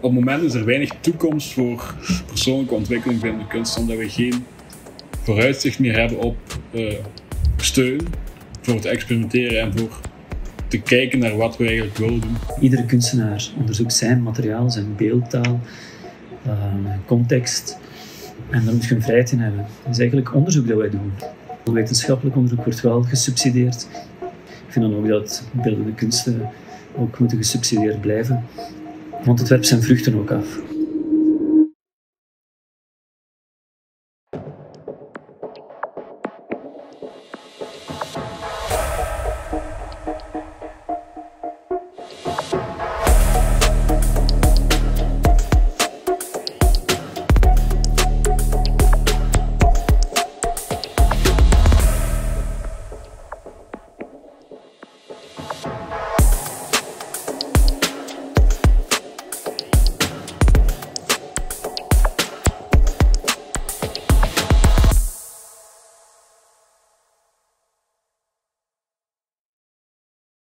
op het moment is er weinig toekomst voor persoonlijke ontwikkeling binnen de kunst, omdat we geen vooruitzicht meer hebben op uh, steun voor het experimenteren en voor te kijken naar wat we eigenlijk willen doen. Iedere kunstenaar onderzoekt zijn materiaal, zijn beeldtaal, uh, context. En daar moet je een vrijheid in hebben. Dat is eigenlijk onderzoek dat wij doen. Wetenschappelijk onderzoek wordt wel gesubsidieerd. Ik vind dan ook dat beeldende kunsten ook moeten gesubsidieerd blijven. Want het werpt zijn vruchten ook af.